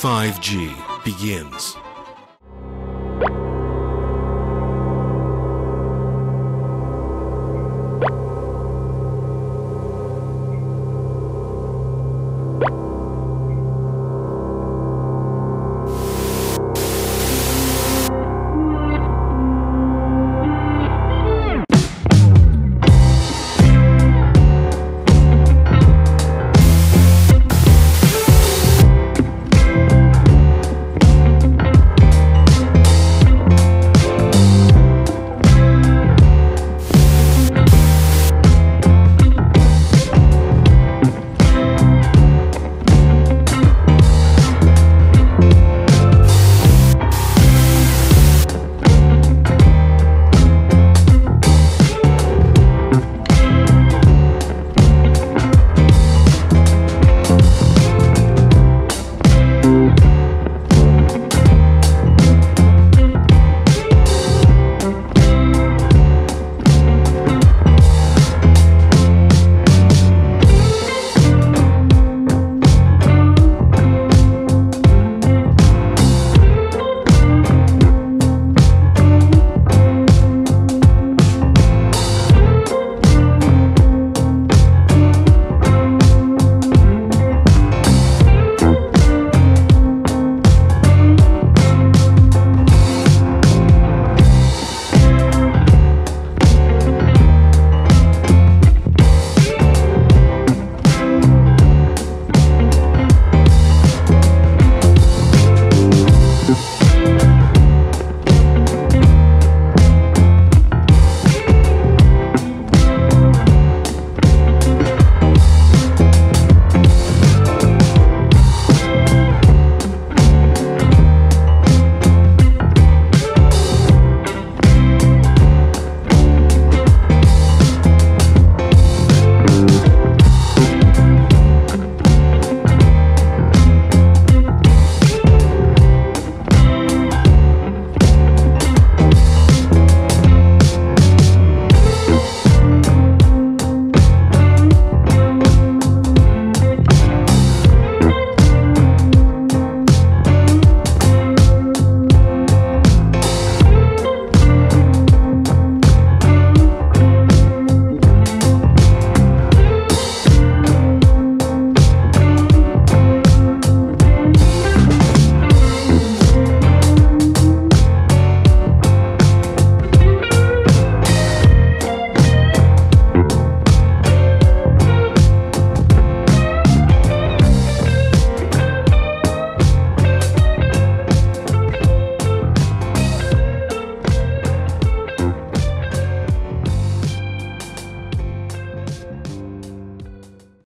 5G begins.